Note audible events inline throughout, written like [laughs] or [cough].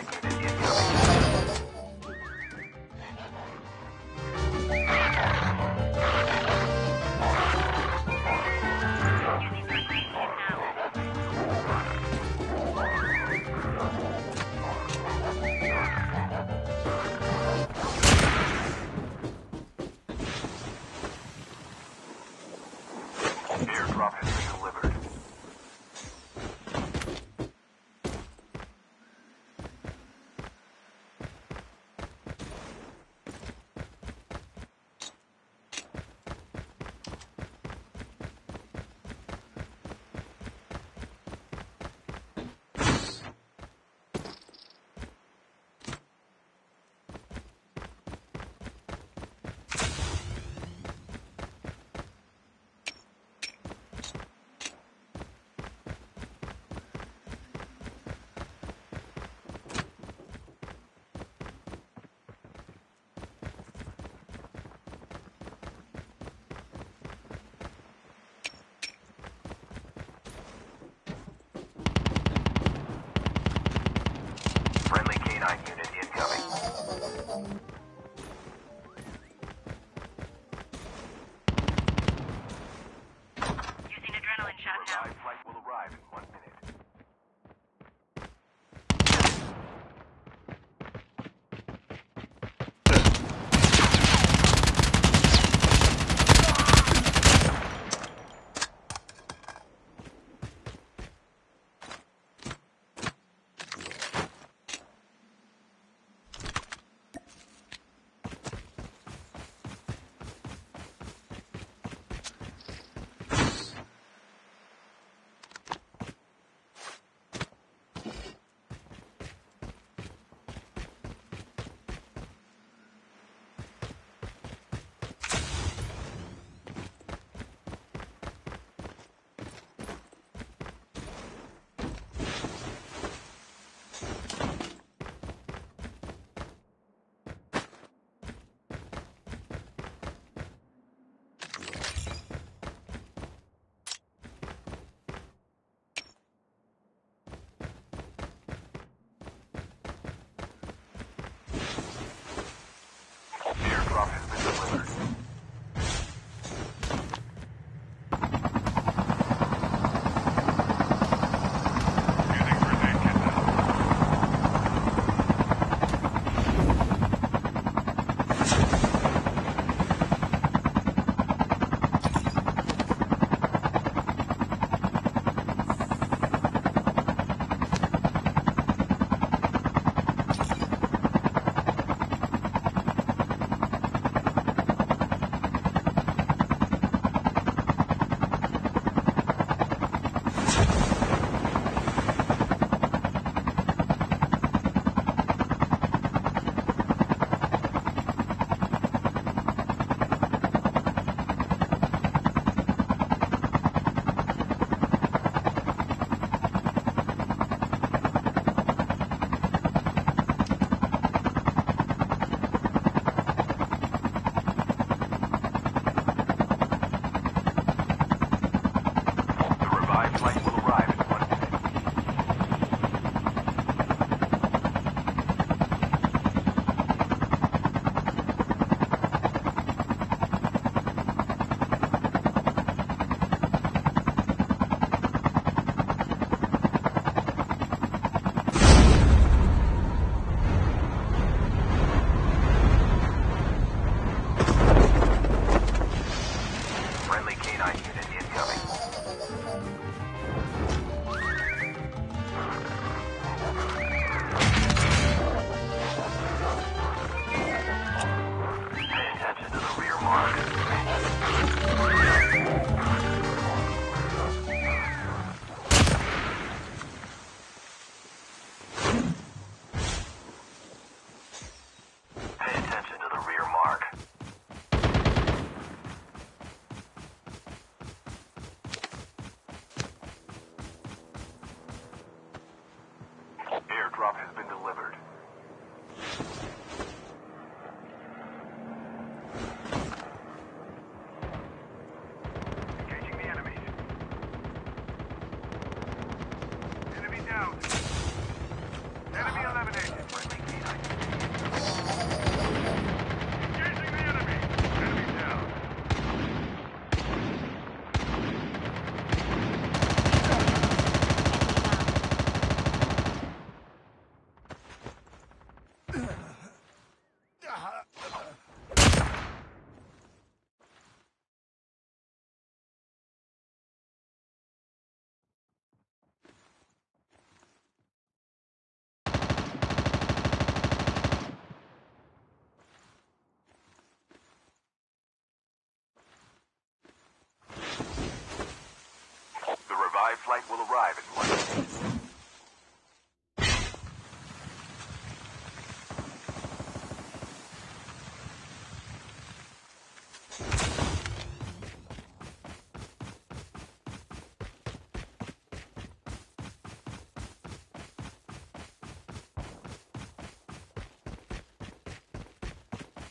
Canine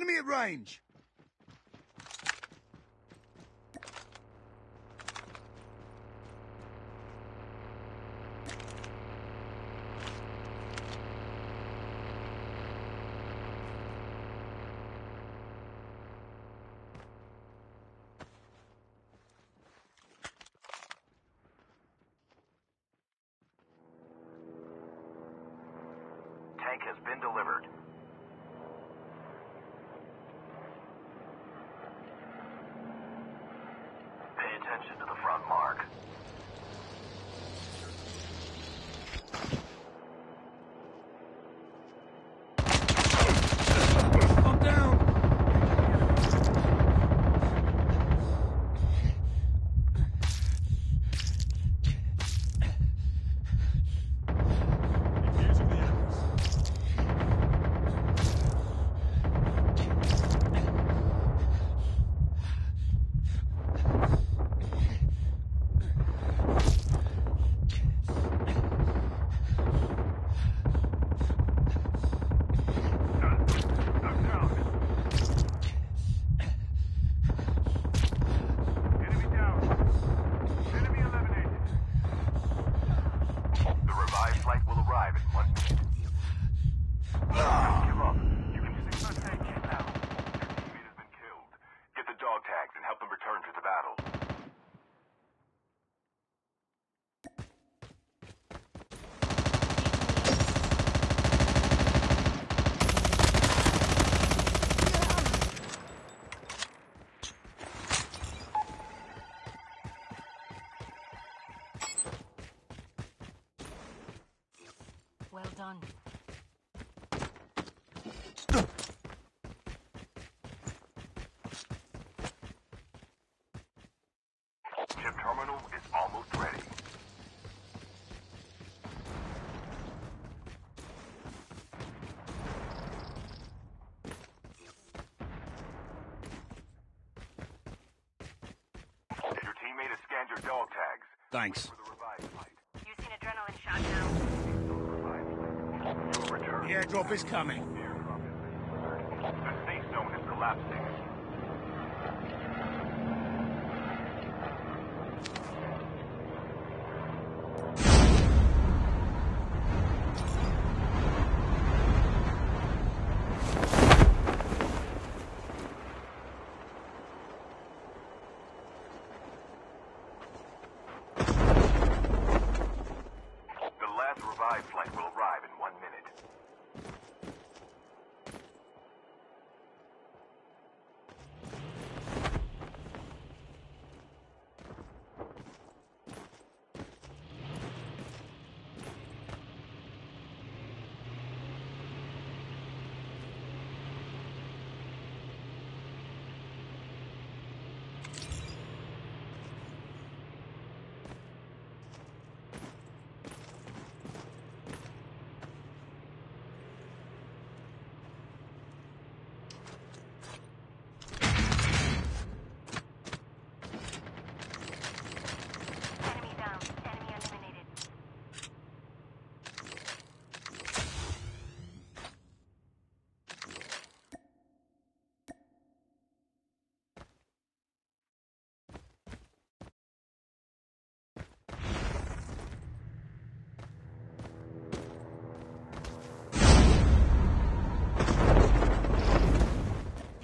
Enemy at range! attention to Well done. Terminal is almost ready. Your teammate has scanned your dog tags. Thanks. The airdrop is coming. The safe zone is collapsing.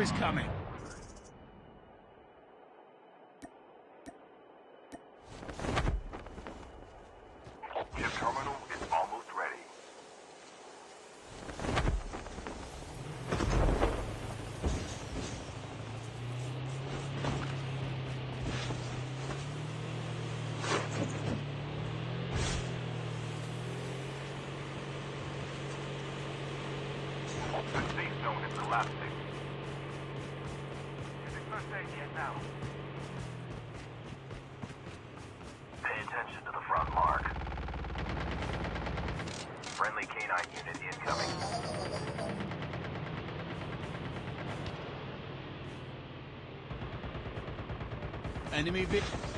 is coming. Pay attention to the front mark. Friendly canine unit incoming. Enemy vehicle.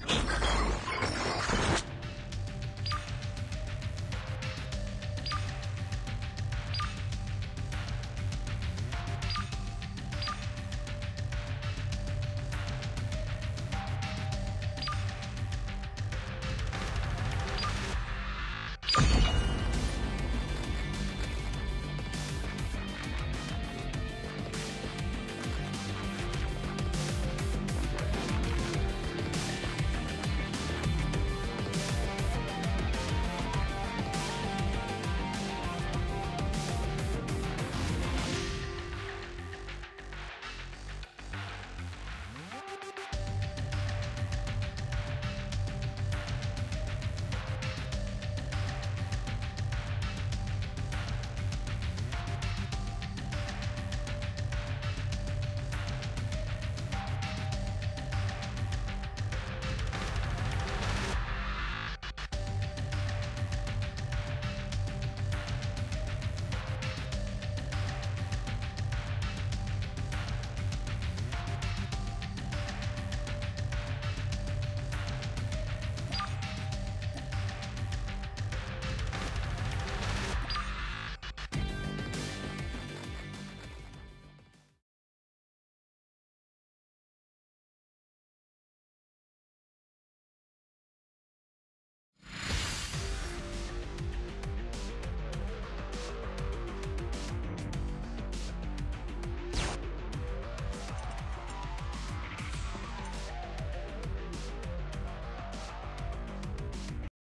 Enemy [laughs]